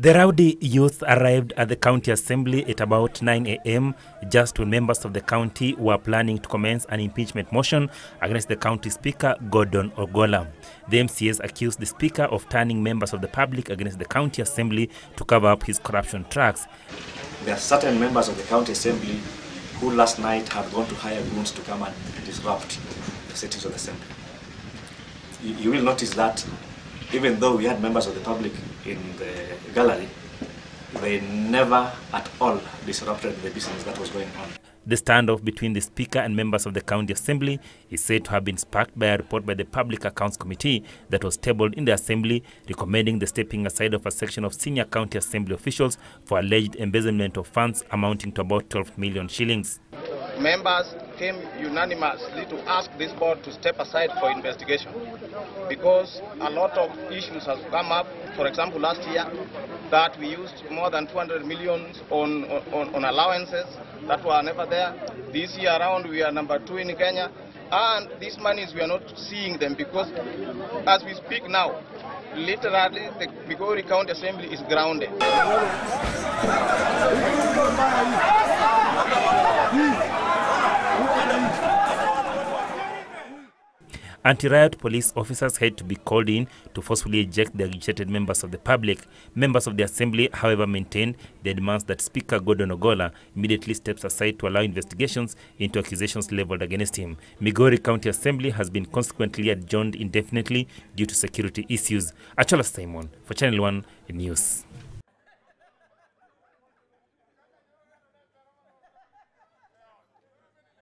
The rowdy youth arrived at the county assembly at about 9 a.m. just when members of the county were planning to commence an impeachment motion against the county speaker Gordon Ogola. The MCAs accused the speaker of turning members of the public against the county assembly to cover up his corruption tracks. There are certain members of the county assembly who last night had gone to hire goons to come and disrupt the sittings of the assembly. You will notice that even though we had members of the public in the gallery, they never at all disrupted the business that was going on. The standoff between the Speaker and members of the County Assembly is said to have been sparked by a report by the Public Accounts Committee that was tabled in the Assembly recommending the stepping aside of a section of senior County Assembly officials for alleged embezzlement of funds amounting to about 12 million shillings. Members came unanimously to ask this board to step aside for investigation because a lot of issues have come up. For example, last year that we used more than 200 million on, on, on allowances that were never there. This year around we are number two in Kenya and these monies we are not seeing them because as we speak now, literally the Migori County Assembly is grounded. Anti-riot police officers had to be called in to forcefully eject the agitated members of the public. Members of the assembly, however, maintained the demands that Speaker Gordon Ogola immediately steps aside to allow investigations into accusations leveled against him. Migori County Assembly has been consequently adjourned indefinitely due to security issues. Achola Simon for Channel 1 News.